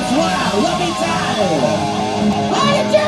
Let me tell you.